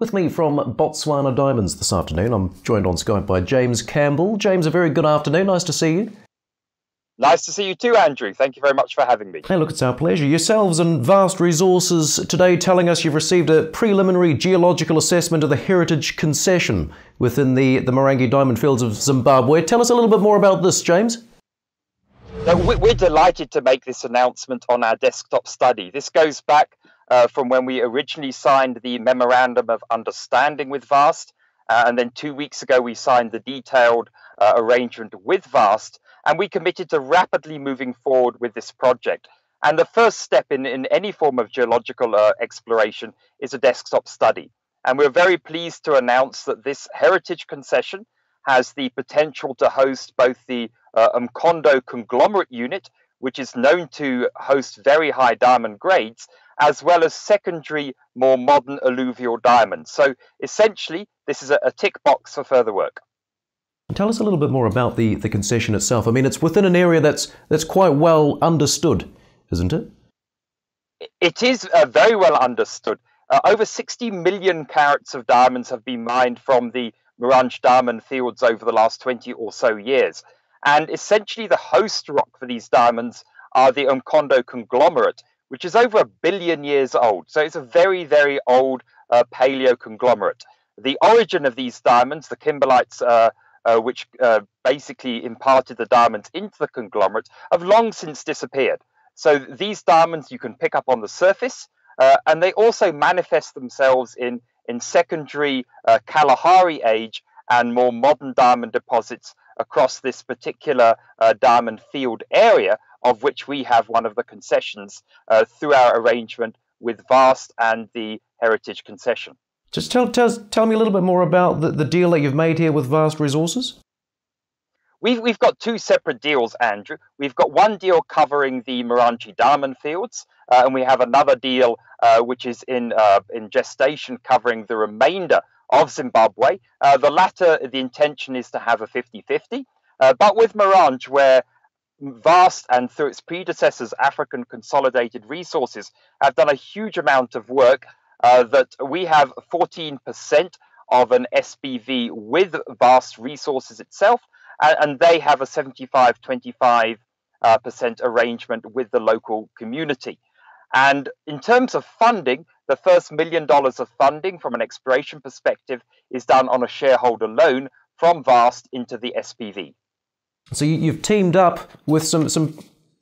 With me from Botswana Diamonds this afternoon, I'm joined on Skype by James Campbell. James, a very good afternoon. Nice to see you. Nice to see you too, Andrew. Thank you very much for having me. Hey, look, it's our pleasure. Yourselves and Vast Resources today telling us you've received a preliminary geological assessment of the heritage concession within the, the Marange Diamond Fields of Zimbabwe. Tell us a little bit more about this, James. we're delighted to make this announcement on our desktop study. This goes back uh, from when we originally signed the Memorandum of Understanding with VAST. Uh, and then two weeks ago, we signed the detailed uh, arrangement with VAST. And we committed to rapidly moving forward with this project. And the first step in, in any form of geological uh, exploration is a desktop study. And we're very pleased to announce that this heritage concession has the potential to host both the uh, Umkhondo conglomerate unit, which is known to host very high diamond grades, as well as secondary, more modern alluvial diamonds. So essentially, this is a, a tick box for further work. Tell us a little bit more about the, the concession itself. I mean, it's within an area that's that's quite well understood, isn't it? It is uh, very well understood. Uh, over 60 million carats of diamonds have been mined from the Marange diamond fields over the last 20 or so years. And essentially, the host rock for these diamonds are the Umkhondo conglomerate, which is over a billion years old. So it's a very, very old uh, paleo conglomerate. The origin of these diamonds, the kimberlites, uh, uh, which uh, basically imparted the diamonds into the conglomerate, have long since disappeared. So these diamonds you can pick up on the surface, uh, and they also manifest themselves in, in secondary uh, Kalahari age and more modern diamond deposits across this particular uh, diamond field area, of which we have one of the concessions uh, through our arrangement with VAST and the Heritage Concession. Just tell, tell, tell me a little bit more about the, the deal that you've made here with Vast Resources. We've, we've got two separate deals, Andrew. We've got one deal covering the Marange diamond fields, uh, and we have another deal uh, which is in, uh, in gestation covering the remainder of Zimbabwe. Uh, the latter, the intention is to have a 50 50. Uh, but with Marange, where vast and through its predecessors, African Consolidated Resources, have done a huge amount of work uh, that we have 14% of an SPV with vast resources itself, and, and they have a 75 25 uh, percent arrangement with the local community. And in terms of funding, the first million dollars of funding from an exploration perspective is done on a shareholder loan from VAST into the SPV. So you've teamed up with some, some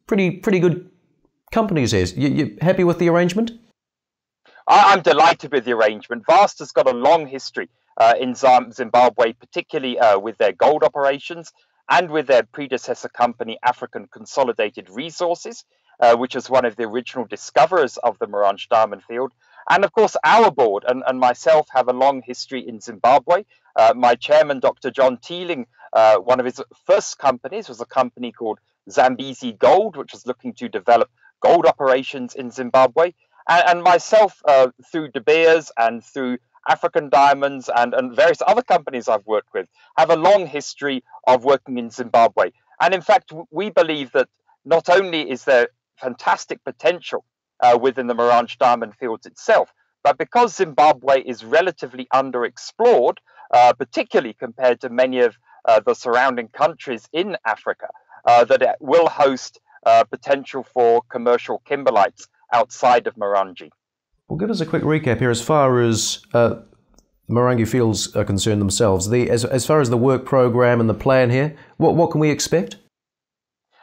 pretty pretty good companies here. You, you happy with the arrangement? I'm delighted with the arrangement. VAST has got a long history uh, in Zimbabwe, particularly uh, with their gold operations and with their predecessor company, African Consolidated Resources, uh, which was one of the original discoverers of the Marange diamond field. And of course, our board and, and myself have a long history in Zimbabwe. Uh, my chairman, Dr. John Teeling, uh, one of his first companies was a company called Zambezi Gold, which was looking to develop gold operations in Zimbabwe. And, and myself, uh, through De Beers and through African Diamonds and, and various other companies I've worked with, have a long history of working in Zimbabwe. And in fact, we believe that not only is there fantastic potential uh, within the Marange diamond fields itself. But because Zimbabwe is relatively underexplored, uh, particularly compared to many of uh, the surrounding countries in Africa, uh, that it will host uh, potential for commercial kimberlites outside of Marange. Well, give us a quick recap here as far as uh, Marange fields are concerned themselves. The, as, as far as the work program and the plan here, what, what can we expect?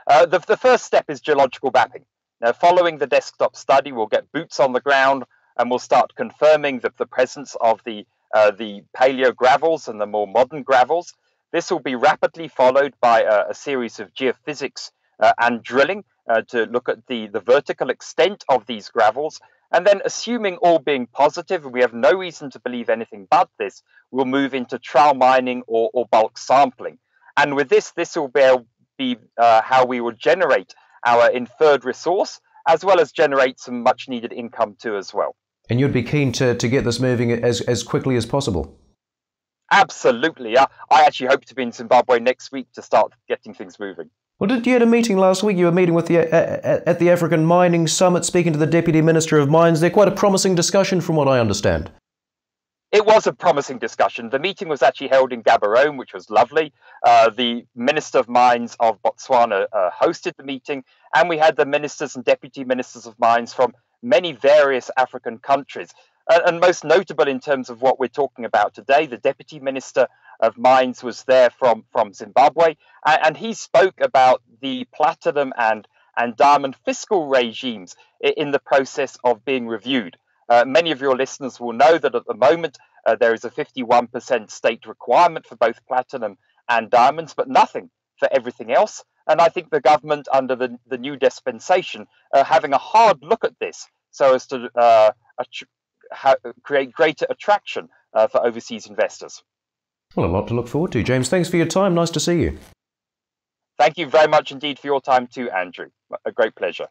Uh, the, the first step is geological mapping. Now, following the desktop study, we'll get boots on the ground and we'll start confirming the, the presence of the, uh, the paleo gravels and the more modern gravels. This will be rapidly followed by a, a series of geophysics uh, and drilling uh, to look at the, the vertical extent of these gravels. And then, assuming all being positive, and we have no reason to believe anything but this, we'll move into trial mining or, or bulk sampling. And with this, this will be, be uh, how we will generate our inferred resource, as well as generate some much needed income too as well. And you'd be keen to, to get this moving as, as quickly as possible? Absolutely. I, I actually hope to be in Zimbabwe next week to start getting things moving. Well, did you had a meeting last week? You were meeting with the uh, at the African Mining Summit, speaking to the Deputy Minister of Mines. They're quite a promising discussion, from what I understand. It was a promising discussion. The meeting was actually held in Gaborone, which was lovely. Uh, the Minister of Mines of Botswana uh, hosted the meeting, and we had the ministers and deputy ministers of mines from many various African countries. Uh, and most notable in terms of what we're talking about today, the deputy minister of mines was there from, from Zimbabwe, and, and he spoke about the platinum and, and diamond fiscal regimes in the process of being reviewed. Uh, many of your listeners will know that at the moment uh, there is a 51% state requirement for both platinum and diamonds, but nothing for everything else. And I think the government, under the, the new dispensation, are having a hard look at this so as to uh, ha- create greater attraction uh, for overseas investors. Well, a lot to look forward to. James, thanks for your time. Nice to see you. Thank you very much indeed for your time too, Andrew. A great pleasure.